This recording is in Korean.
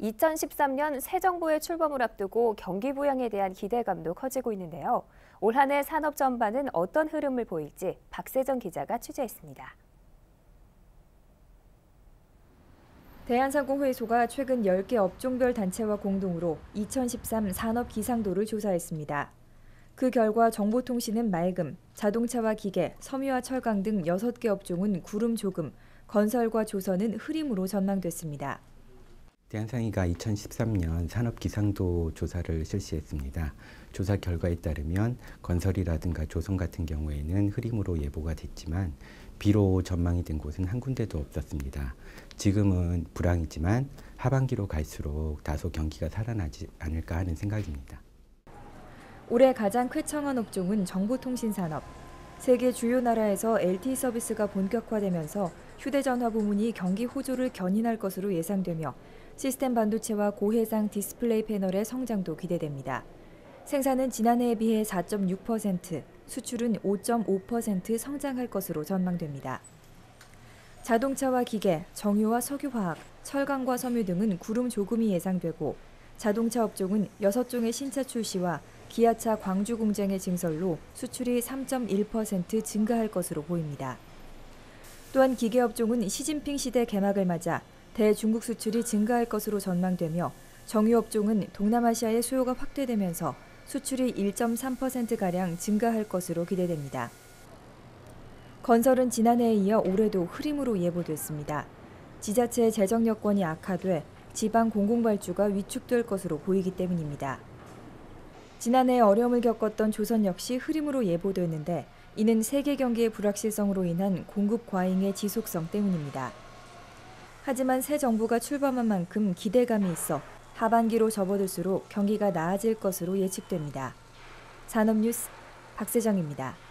2013년 새 정부의 출범을 앞두고 경기 부양에 대한 기대감도 커지고 있는데요. 올 한 해 산업 전반은 어떤 흐름을 보일지 박세정 기자가 취재했습니다. 대한상공회의소가 최근 10개 업종별 단체와 공동으로 2013 산업 기상도를 조사했습니다. 그 결과 정보통신은 맑음, 자동차와 기계, 섬유와 철강 등 6개 업종은 구름 조금, 건설과 조선은 흐림으로 전망됐습니다. 대한상의가 2013년 산업기상도 조사를 실시했습니다. 조사 결과에 따르면 건설이라든가 조선 같은 경우에는 흐림으로 예보가 됐지만 비로 전망이 된 곳은 한 군데도 없었습니다. 지금은 불황이지만 하반기로 갈수록 다소 경기가 살아나지 않을까 하는 생각입니다. 올해 가장 쾌청한 업종은 정보통신산업. 세계 주요 나라에서 LTE 서비스가 본격화되면서 휴대전화 부문이 경기 호조를 견인할 것으로 예상되며 시스템 반도체와 고해상 디스플레이 패널의 성장도 기대됩니다. 생산은 지난해에 비해 4.6%, 수출은 5.5% 성장할 것으로 전망됩니다. 자동차와 기계, 정유와 석유화학, 철강과 섬유 등은 구름 조금이 예상되고 자동차 업종은 6종의 신차 출시와 기아차 광주 공장의 증설로 수출이 3.1% 증가할 것으로 보입니다. 또한 기계 업종은 시진핑 시대 개막을 맞아 대중국 수출이 증가할 것으로 전망되며 정유업종은 동남아시아의 수요가 확대되면서 수출이 1.3%가량 증가할 것으로 기대됩니다. 건설은 지난해에 이어 올해도 흐림으로 예보됐습니다. 지자체의 재정 여건이 악화돼 지방 공공발주가 위축될 것으로 보이기 때문입니다. 지난해 어려움을 겪었던 조선 역시 흐림으로 예보됐는데 이는 세계 경기의 불확실성으로 인한 공급 과잉의 지속성 때문입니다. 하지만 새 정부가 출범한 만큼 기대감이 있어 하반기로 접어들수록 경기가 나아질 것으로 예측됩니다. 산업뉴스 박세정입니다.